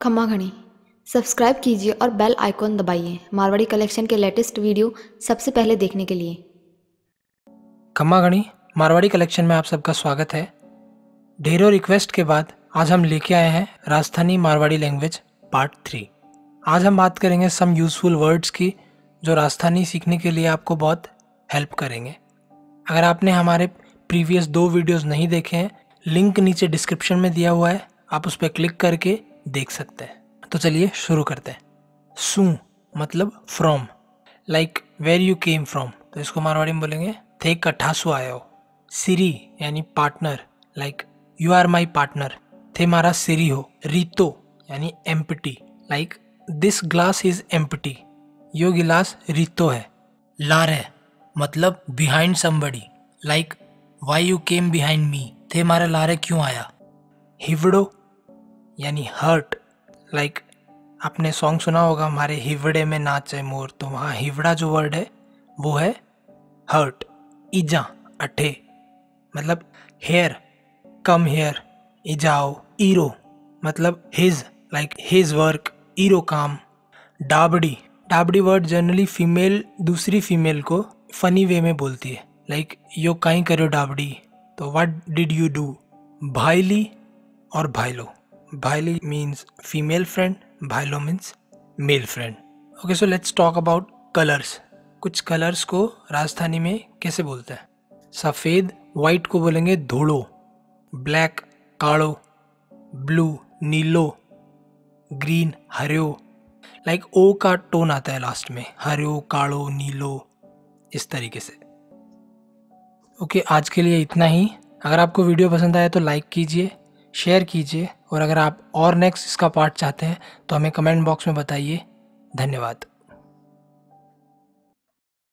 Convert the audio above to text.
खम्मा घड़ी सब्सक्राइब कीजिए और बेल आइकॉन दबाइए मारवाड़ी कलेक्शन के लेटेस्ट वीडियो सबसे पहले देखने के लिए। खम्मा गणी मारवाड़ी कलेक्शन में आप सबका स्वागत है। ढेरों रिक्वेस्ट के बाद आज हम लेके आए हैं Rajasthani Marwari language part three. आज हम बात करेंगे सम यूज़फुल वर्ड्स की, जो राजस्थानी सीखने के लिए आपको बहुत हेल्प करेंगे। अगर आपने हमारे प्रीवियस दो वीडियोस नहीं देखे हैं लिंक नीचे डिस्क्रिप्शन में दिया हुआ है, आप उस पर क्लिक करके देख सकते हैं। तो चलिए शुरू करते हैं। सू मतलब from like where you came from तो इसको मारवाड़ी में बोलेंगे, थे कठासु आए हो। सिरी यानी partner like you are my partner थे मारा सिरी हो, रीतो यानी empty like this glass is empty यो गिलास रीतो है। लारे मतलब behind somebody like why you came behind me थे मारा लारे क्यों आया? हिवड़ो यानी हर्ट लाइक आपने सॉन्ग सुना होगा, हमारे हिवड़े में नाचे मोर तो वहाँ हिवड़ा जो वर्ड है, वो है हर्ट इजा अठे। मतलब हेयर कम हेयर इजाओ ईरो। मतलब हिज लाइक हिज वर्क ईरो काम। डाबड़ी डाबड़ी वर्ड जनरली फीमेल दूसरी फीमेल को फनी वे में बोलती है। लाइक यो कहीं करो डाबड़ी तो व्हाट डिड यू डू भाईली और भाईलो। भाईली means female friend भाईलो means male friend okay so let's talk about colours कुछ कलर्स को राजस्थानी में कैसे बोलते हैं? सफ़ेद वाइट को बोलेंगे धोड़ो ब्लैक काड़ो ब्लू नीलो ग्रीन हरियो। लाइक like ओ का टोन आता है लास्ट में हरियो काड़ो नीलो इस तरीके से। ओके okay, आज के लिए इतना ही। अगर आपको वीडियो पसंद आया तो लाइक कीजिए शेयर कीजिए और अगर आप और नेक्स्ट इसका पार्ट चाहते हैं तो हमें कमेंट बॉक्स में बताइए। धन्यवाद।